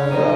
Amen.